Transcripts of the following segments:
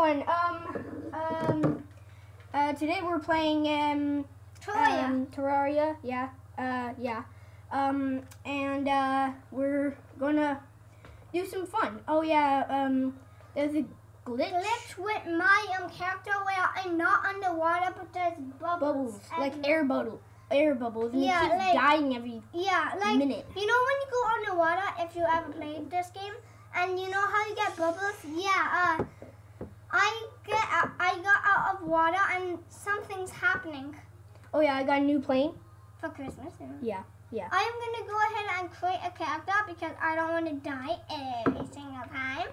one. Um, um, uh, today we're playing um, Terraria. um, Terraria. Yeah. Uh, yeah. Um, and uh, we're gonna do some fun. Oh yeah. Um, there's a glitch. glitch with my um character where I'm not underwater, but there's bubbles. Bubbles, like air bubble, air bubbles, and Yeah, it keeps like- dying every Yeah, like minute. you know when you go underwater, if you ever played this game, and you know how you get bubbles. Yeah. Uh, I get out, I got out of water and something's happening Oh yeah, I got a new plane. for Christmas. you. Yeah, yeah. I'm gonna go ahead and create a character because I don't want to die every single time.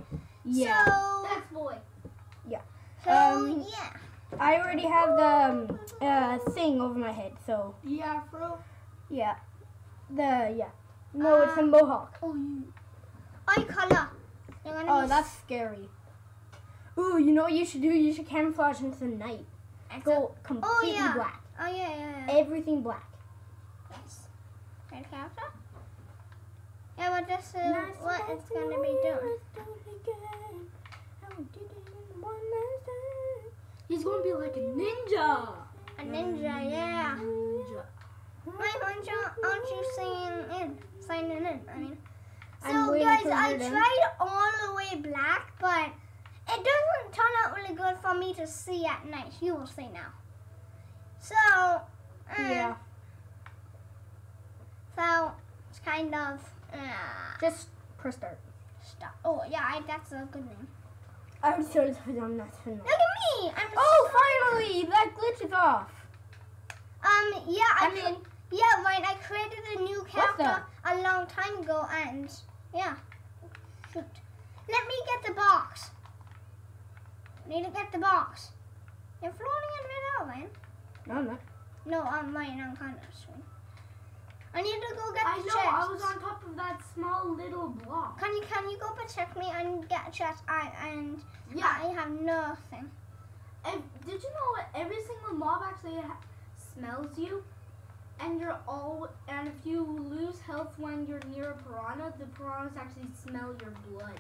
Yeah. So, That's boy. Yeah. So Um, yeah. I already have the um, uh, thing over my head, so Yeah, bro. yeah. The yeah. No, it's a Um, mohawk. Oh, you. Eye color. Oh, that's scary. Ooh, you know what you should do? You should camouflage into the night. s- Go completely oh, yeah. black. Oh yeah, yeah, yeah. Everything black. Yes. Red character? Yeah, but this is what it's gonna be doing. He's gonna be like a ninja. A ninja, yeah. Ninja. Why aren't you, aren't you signing in? Signing in, I mean. So guys, I you're tried all the way black, but it doesn't turn out really good for me to see at night. You will see now. So, uh, Yeah. so it's kind of uh, Just press start. stuff. Oh yeah, I, that's a good name. I already started on that tonight. Look at me! I'm Oh, so- finally! That glitch is off. Um, yeah, I, I mean, yeah, right. I created a new character a long time ago, and yeah. Shoot. Let me get the box. Need to get the box. You're floating in midair, man. no, I'm not. No, I'm. I'm kind of swing. I need to go get I the know. chest. I was on top of that small little block. Can you can you go protect me and get a chest? I and Yeah. I have nothing. And did you know that every single mob actually ha- smells you? And you're all. And if you lose health when you're near a piranha, the piranhas actually smell your blood.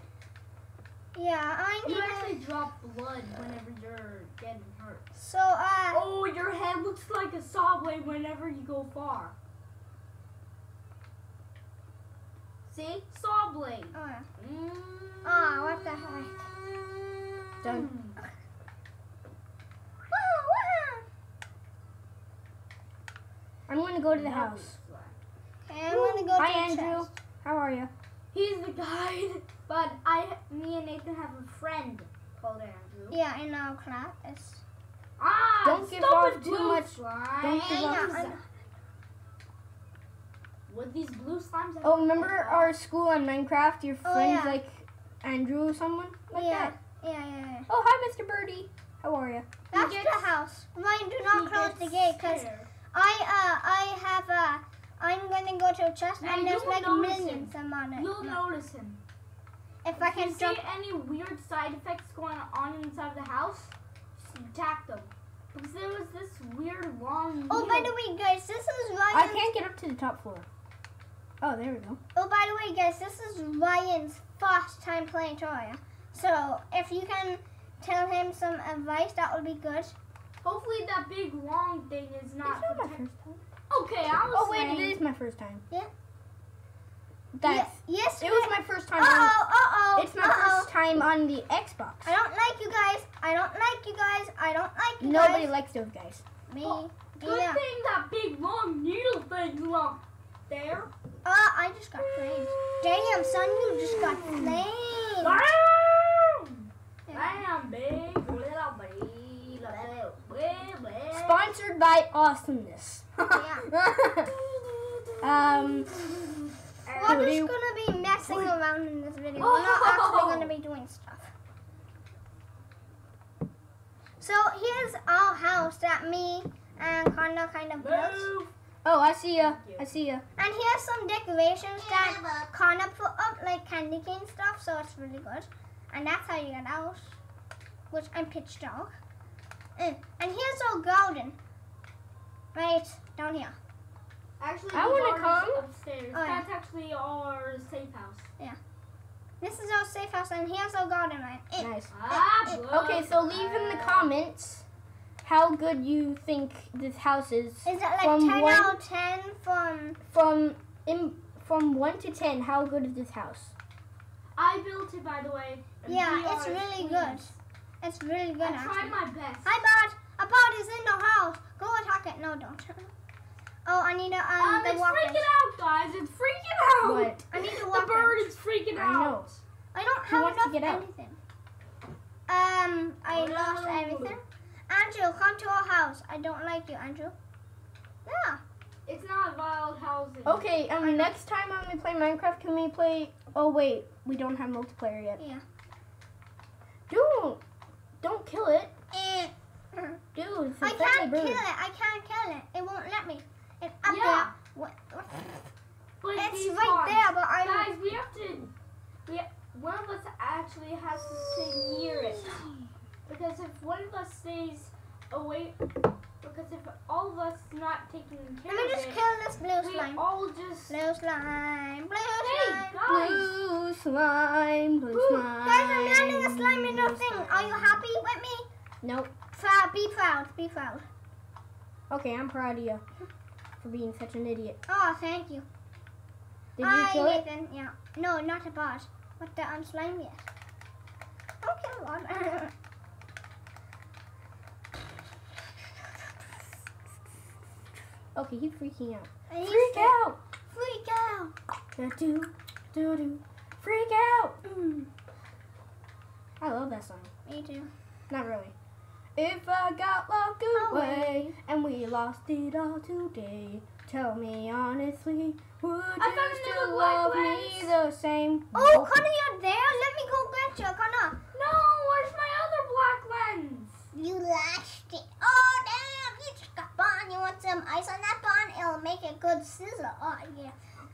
Yeah, I need You to. actually drop blood whenever you're getting hurt. So uh, Oh, your head looks like a saw blade whenever you go far. See? Saw blade. oh, Mm. Ah, what the heck? Done. Wow, wow. I'm gonna go to the house. Okay, I'm gonna go Hi, to the Andrew. chest. How are you? He's the guide, but I, me and Nathan have a friend called Andrew. Yeah, in our class. Ah, Don't give stop off too blue much- Slimes. don't give off- Yeah, With these blue slimes. I Oh, remember our school on Minecraft? Your Oh, friends yeah. like Andrew or someone like yeah, that? yeah, yeah, yeah. Oh, hi, Mr. Birdie. How are you? That's gets- the house. Ryan, do not close the gate, cause. I, uh, I have, uh, I'm gonna go to a chest Now, and there's you'll like notice millions of on it. You'll No. notice him. If I can see any weird side effects going on inside the house, just attack them. Because there was this weird long. oh, by the way, guys, this is Ryan. I Ryan's. can't get up to the top floor. Oh, there we go. Oh, by the way, guys, this is Ryan's first time playing Terraria. So if you can tell him some advice, that would be good. Hopefully that big long thing is It's not. not my first time. Okay, I was Oh, wait, saying. it is my first time. Yeah. That's, Ye- yes. it was my first time Uh on, oh. Uh oh. it's my first time on the Xbox. I don't like you guys. I don't like you guys. I don't like you Nobody guys. likes those guys. Me. Oh, Good Yeah. thing that big long needle thing's not there. Uh, I just got flamed. Damn, son, you just got flamed. Bam! Yeah. Bam, big little baby. Sponsored by Awesomeness. um, We're Woody. just gonna be messing around in this video. We're not actually gonna be doing stuff. So here's our house that me and Conda kind of built. Oh, I see ya. I see ya. And here's some decorations that Connor put up, like candy cane stuff, so it's really good. And that's how you get out. Which I'm pitch dark. Mm. And here's our garden. Right down here. Actually, I wanna come. upstairs. Oh, yeah. That's actually our safe house. Yeah. This is our safe house, and here's our garden right. Eh, Nice. Ah, Okay, so leave in the comments how good you think this house is. Is it like From 10 one- out of 10 from... From in, from one to ten, how good is this house? I built it, by the way. Yeah, it's really queens. good. It's really good, I tried actually. my best. Hi, Bart. A Bart is in the house. Go attack it. No, don't. oh, I need to, um, Um, the it's walkers. freaking out, guys. It's freaking out. What? I need to The bird is freaking out. I know. out. I don't Who have wants to get out? anything. Um, I Oh, lost no. everything. Andrew, come to our house. I don't like you, Andrew. Yeah. It's not wild housing. Okay, um, next time when we play Minecraft, can we play? Oh wait, we don't have multiplayer yet. Yeah. Don't, don't kill it, Eh. dude. It's a I friendly can't kill it. I can't kill it. It won't let me. It's up Yeah. there. What- what- But It's these right ones- there, but I'm. Guys, we have to. We one of us actually has to stay near it because if one of us stays away, because if all of us not taking care Let me just it, kill this blue slime. we all just. Blue slime. Blue Hey, slime. guys! Blue slime, blue Ooh, slime. Guys, I'm landing a slime in blue thing. slime. Are you happy with me? Nope. Proud. Be proud. Be proud. Okay, I'm proud of you for being such an idiot. Oh, thank you. Did you kill it? Yeah. No, not a boss. But the um, slime yet. Don't kill Okay, he's freaking out. Freak scared. out! Freak out. Da do, do do. Freak out! Mm. I love that song. Me too. Not really. If I got locked away Away. and we lost it all today, tell me honestly, would I you still love me the same? Oh, Connor, you're there? Let me go get you, Connor. No, where's my other black lens? You lost it. Oh, damn. You just got bun. You want some ice on that bun? It'll make a good sizzle. Oh, yeah.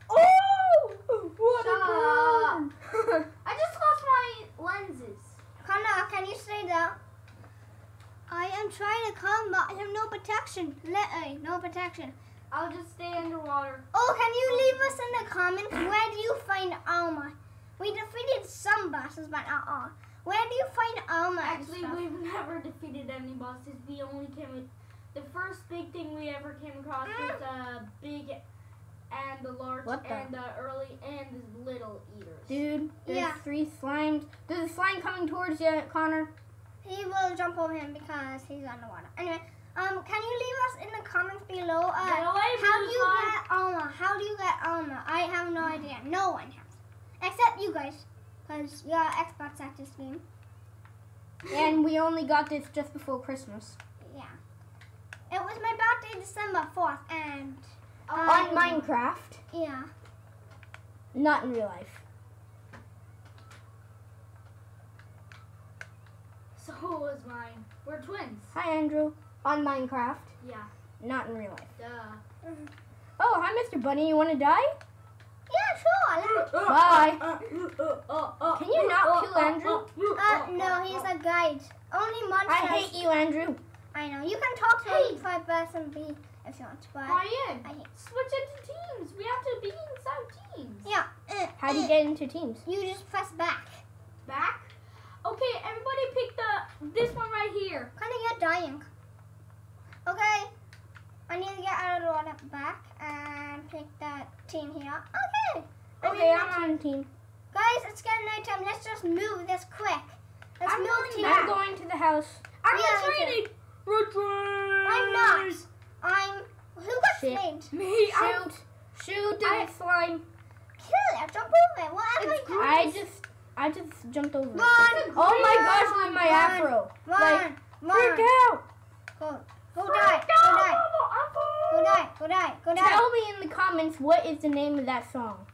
Oh! What Shut a burn! I just lost my lenses. Connor, can you stay there? I am trying to come, but I have no protection. Literally, no protection. I'll just stay underwater. Oh, can you leave us in the comments? Where do you find Alma? We defeated some bosses, but not all. Where do you find armor? and Actually, stuff? we've never defeated any bosses. We only came with the first big thing we ever came across was the big and the large What the- and the early and the little eaters. Dude, there's Yeah. three slimes. There's a slime coming towards you, Connor. He will jump over him because he's underwater. Anyway, um, can you leave us in the comments below? Uh, Get away, how do you slime. get Alma? How do you get armor? I have no mm-hmm. idea. No one has, except you guys, because you're experts at this game. And we only got this just before Christmas. It was my birthday, December fourth, and Oh, On Minecraft, yeah. not in real life. So who was mine. We're twins. Hi, Andrew. On Minecraft, Yeah. not in real life. Duh. Oh, hi, Mr. Bunny. You want to die? Yeah, sure. Bye. Can Can you not kill Andrew? Uh, no, he's a guide. Only monsters. I hate you, Andrew. I know. You can talk to Hey. him for person B if you want, but Ryan, I hate. switch into teams. We have to be inside teams. Yeah. uh, How do you uh, get into teams? You just press back. Back. Okay, everybody pick the this one right here. Kind of get dying. Okay. I need to get out of the water back and pick that team here. Okay. Okay, I'm that on team. team. Guys, it's getting nighttime. Let's just move this quick. Let's I'm move going team. I'm going to the house. I'm Yeah, me retreating. Retreat. I'm not. I'm. Who got Shit. flamed? Me. I'm, Shoot. Shoot the I- slime. Kill it. Jump over it. What am I doing? I just, I just jumped over. it. Run! Oh my Run! gosh, look at my Run! afro. Run! Like, Run! freak out. Go. Go die. Go die. Go die. Go die. Go die. Tell me in the comments what is the name of that song.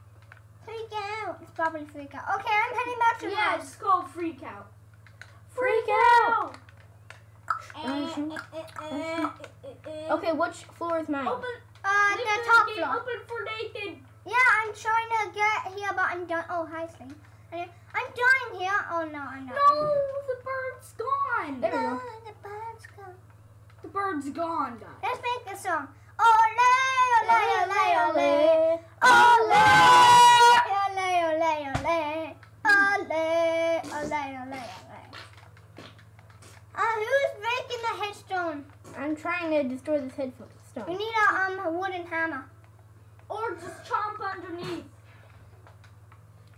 Freak out. It's probably freak out. Okay, I'm heading back to the Yeah, house. it's called freak out. Freak out. Eh, Okay, which floor is mine? Open, uh, the top floor. Open for Nathan. Yeah, I'm trying to get here, but I'm done. Oh, hi, Sling. I'm dying here. Oh, no, I'm not. No, the bird's gone. There no, the bird's gone. The bird's gone, guys. Let's make a song. Ole, ole, ole, ole. Ole, ole, ole, ole. Ole, ole, ole, ole. Uh, who's trying to destroy this headstone. We need a um wooden hammer. Or just chomp underneath.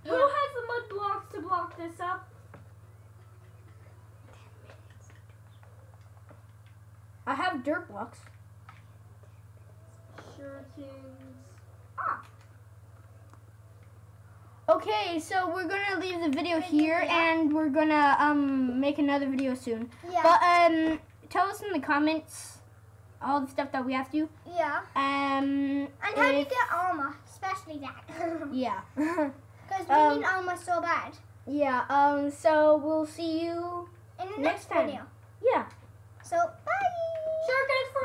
Who has the mud blocks to block this up? I have dirt blocks. Shurikens. Okay, so we're gonna leave the video here, and we're gonna um make another video soon. Yeah. But um, tell us in the comments all the stuff that we have to do. yeah. Um, And how do you get armor? Especially that. yeah, Because we Um, need armor so bad. yeah. Um, so we'll see you. In the next next, time. video. Yeah. So, bye. Shurikens for